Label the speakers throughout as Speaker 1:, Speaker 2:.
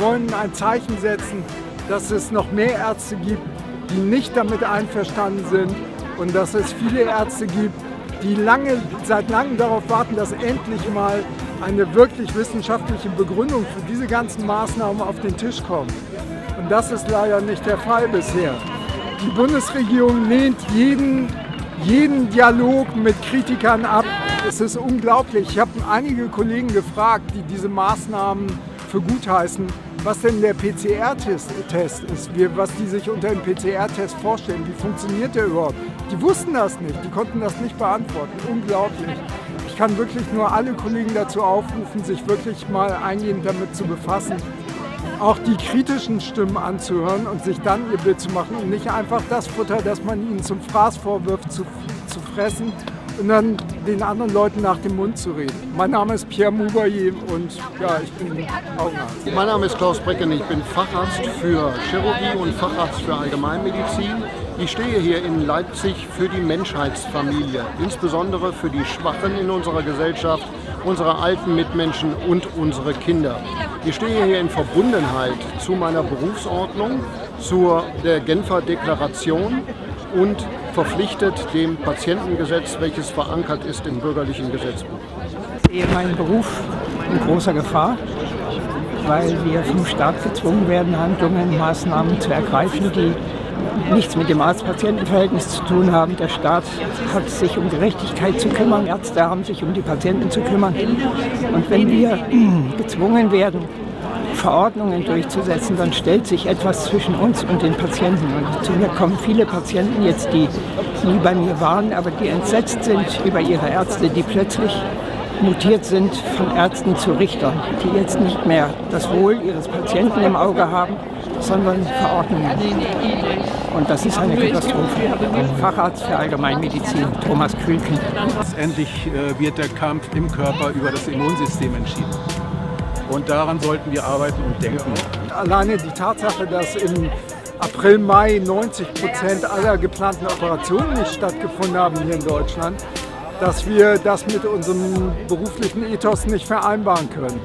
Speaker 1: wollten ein Zeichen setzen, dass es noch mehr Ärzte gibt, die nicht damit einverstanden sind und dass es viele Ärzte gibt, die lange, seit langem darauf warten, dass endlich mal eine wirklich wissenschaftliche Begründung für diese ganzen Maßnahmen auf den Tisch kommt. Und das ist leider nicht der Fall bisher. Die Bundesregierung lehnt jeden, jeden Dialog mit Kritikern ab. Es ist unglaublich. Ich habe einige Kollegen gefragt, die diese Maßnahmen für gut heißen, was denn der PCR-Test ist, was die sich unter dem PCR-Test vorstellen, wie funktioniert der überhaupt. Die wussten das nicht, die konnten das nicht beantworten. Unglaublich. Ich kann wirklich nur alle Kollegen dazu aufrufen, sich wirklich mal eingehend damit zu befassen, auch die kritischen Stimmen anzuhören und sich dann ihr Bild zu machen und nicht einfach das Futter, das man ihnen zum Fraß vorwirft, zu, zu fressen und dann den anderen Leuten nach dem Mund zu reden. Mein Name ist Pierre Moubaye und ja, ich bin Augenarzt.
Speaker 2: Mein Name ist Klaus Brecken, ich bin Facharzt für Chirurgie und Facharzt für Allgemeinmedizin. Ich stehe hier in Leipzig für die Menschheitsfamilie, insbesondere für die Schwachen in unserer Gesellschaft, unsere alten Mitmenschen und unsere Kinder. Ich stehe hier in Verbundenheit zu meiner Berufsordnung, zur der Genfer Deklaration und verpflichtet dem Patientengesetz, welches verankert ist im bürgerlichen Gesetzbuch.
Speaker 3: Ich sehe meinen Beruf in großer Gefahr, weil wir vom Staat gezwungen werden, Handlungen, Maßnahmen zu ergreifen, die nichts mit dem Arzt-Patienten-Verhältnis zu tun haben. Der Staat hat sich um Gerechtigkeit zu kümmern, Ärzte haben sich um die Patienten zu kümmern. Und wenn wir gezwungen werden, Verordnungen durchzusetzen, dann stellt sich etwas zwischen uns und den Patienten. Und zu mir kommen viele Patienten jetzt, die nie bei mir waren, aber die entsetzt sind über ihre Ärzte, die plötzlich mutiert sind von Ärzten zu Richtern, die jetzt nicht mehr das Wohl ihres Patienten im Auge haben, sondern Verordnungen. Und das ist eine Katastrophe. Facharzt für Allgemeinmedizin, Thomas Kühlken.
Speaker 4: Letztendlich äh, wird der Kampf im Körper über das Immunsystem entschieden. Und daran sollten wir arbeiten und denken.
Speaker 1: Alleine die Tatsache, dass im April, Mai 90 Prozent aller geplanten Operationen nicht stattgefunden haben hier in Deutschland, dass wir das mit unserem beruflichen Ethos nicht vereinbaren können.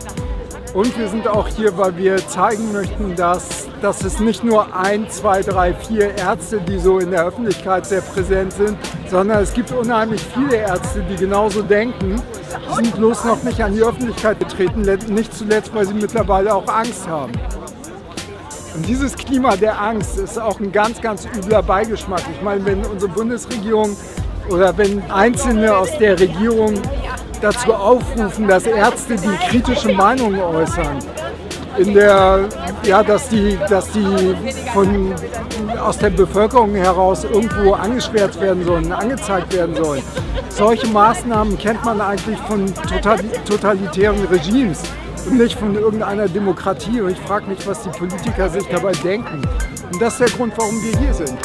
Speaker 1: Und wir sind auch hier, weil wir zeigen möchten, dass, dass es nicht nur ein, zwei, drei, vier Ärzte, die so in der Öffentlichkeit sehr präsent sind, sondern es gibt unheimlich viele Ärzte, die genauso denken, sind bloß noch nicht an die Öffentlichkeit getreten, nicht zuletzt, weil sie mittlerweile auch Angst haben. Und dieses Klima der Angst ist auch ein ganz, ganz übler Beigeschmack. Ich meine, wenn unsere Bundesregierung oder wenn Einzelne aus der Regierung dazu aufrufen, dass Ärzte die kritische Meinung äußern, in der, ja, dass die, dass die von, aus der Bevölkerung heraus irgendwo angesperrt werden sollen, angezeigt werden sollen. Solche Maßnahmen kennt man eigentlich von totalitären Regimes und nicht von irgendeiner Demokratie. Und ich frage mich, was die Politiker sich dabei denken. Und das ist der Grund, warum wir hier sind.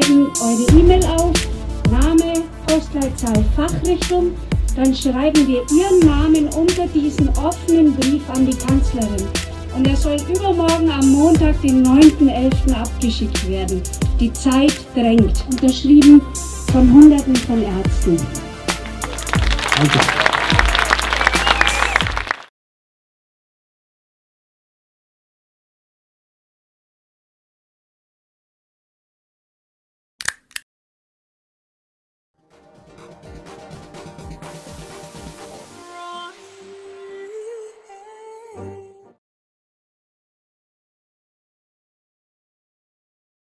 Speaker 5: Schreiben eure E-Mail auf, Name, Postleitzahl, Fachrichtung. Dann schreiben wir Ihren Namen unter diesen offenen Brief an die Kanzlerin. Und er soll übermorgen am Montag, den 9.11. abgeschickt werden. Die Zeit drängt. Unterschrieben von Hunderten von Ärzten.
Speaker 1: Danke.